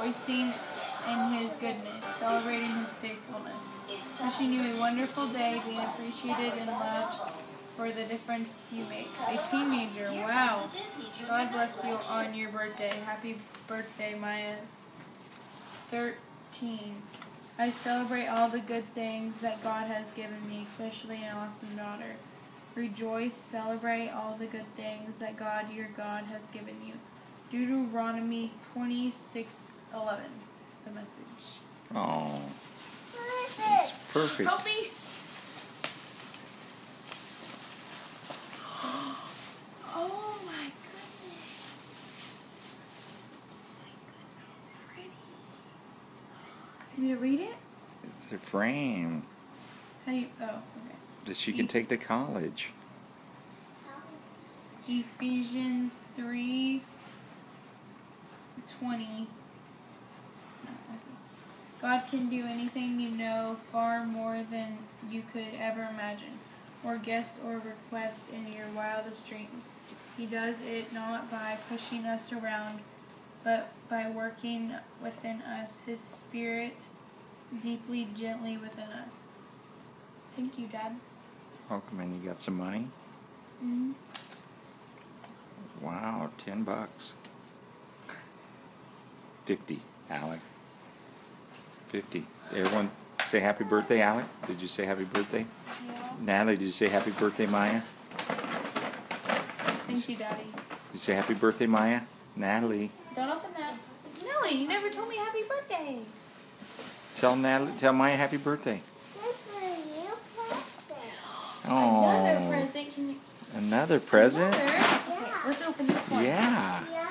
rejoicing in His goodness, celebrating His faithfulness, wishing you a wonderful day, being appreciated and loved for the difference you make. A teenager, wow. God bless you on your birthday. Happy birthday, Mya. 13. I celebrate all the good things that God has given me, especially an awesome daughter. Rejoice, celebrate all the good things that God, your God, has given you. Deuteronomy 26 11. The message. Oh, it's perfect. Help me! Oh my goodness. Oh my goodness, so pretty. You want to read it? It's a frame How do you, oh, okay. that she can take to college. Ephesians 3 20. No, I see. God can do anything you know far more than you could ever imagine, or guess or request in your wildest dreams. He does it not by pushing us around, but by working within us, His Spirit deeply, gently within us. Thank you, Dad. Welcome, and you got some money? Mm-hmm. Wow, ten bucks. Fifty, Alec. Fifty. Everyone say happy birthday, Alec. Did you say happy birthday? Yeah. Natalie, did you say happy birthday, Mya? Thank you, Daddy. Did you say happy birthday, Mya? Natalie. Don't open that. Natalie, you never told me happy birthday. Tell Natalie tell Mya happy birthday. This is you present. Another Oh present. Can you? another present? Another? Okay, let's open this one. Yeah. Yeah.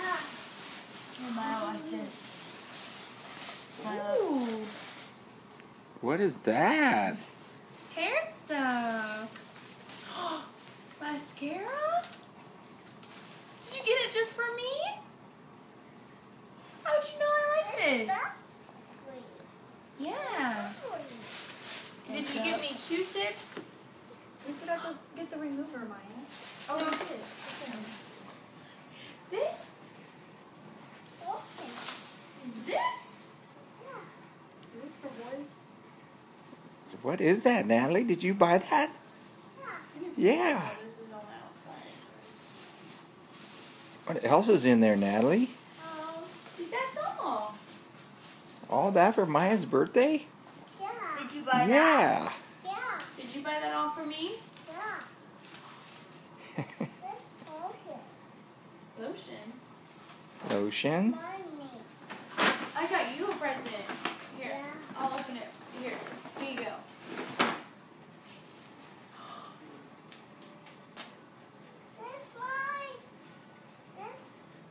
Oh, Mya, watch this. Ooh, What is that? hair stuff. Mascara? Did you get it just for me? How'd you know I like this? Yeah. Did you give me Q-tips? You forgot to get the remover, Mya. Oh, No. you did. This? This? Is this for boys? What is that, Natalie? Did you buy that? Yeah. Oh, this is on the outside. What else is in there, Natalie? Um, see, that's all. All that for Mya's birthday? Yeah. Did you buy that? Yeah. Did you buy that all for me? Yeah. This lotion. Lotion. I got you a present. Here, I'll open it. Here, here you go.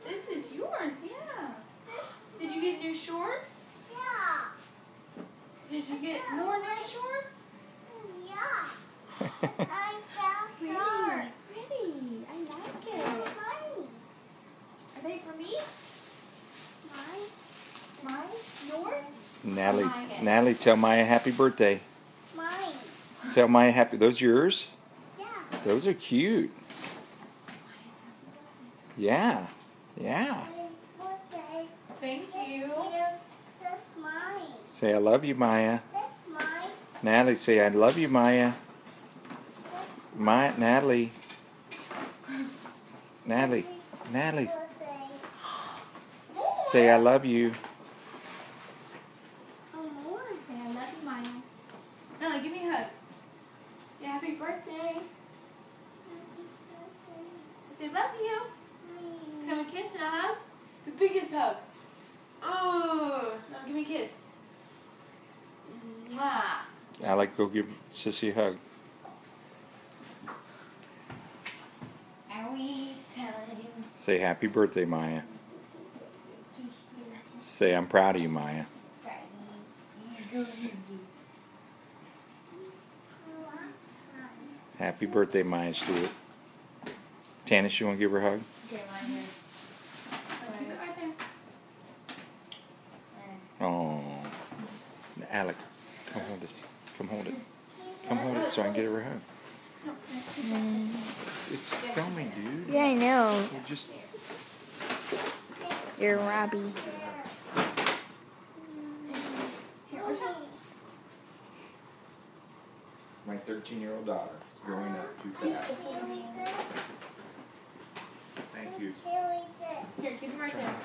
This is yours, yeah. Did you get new shorts? Did you get more new shorts? Pretty. Pretty. I like it. Are they for me? Mine? Mine? Yours? Natalie, like. Natalie, tell Mya happy birthday. Mine. Tell Mya happy. Those yours? Yeah. Those are cute. Yeah. Yeah. Thank you. That's mine. Say I love you, Mya. Natalie, oh, say I love you, Mya. My Natalie. Natalie. Natalie, say I love you. Oh. Say happy birthday. Say love you. Can I kiss and hug? The biggest hug. Oh, now give me a kiss. Alec, go give Sissy a hug. Are we telling Say happy birthday, Mya. Say I'm proud of you, Mya. Happy birthday, Mya Stewart. Tanis, you want to give her a hug? Okay, right here. Keep it right there. Oh. Alec, come hold this. Come hold it. Come hold it so I can get it home. Mm. It's coming, dude. Yeah, I know. You're just... You're Robbie. My 13-year-old daughter growing up too fast. Thank you. Here, give him right there.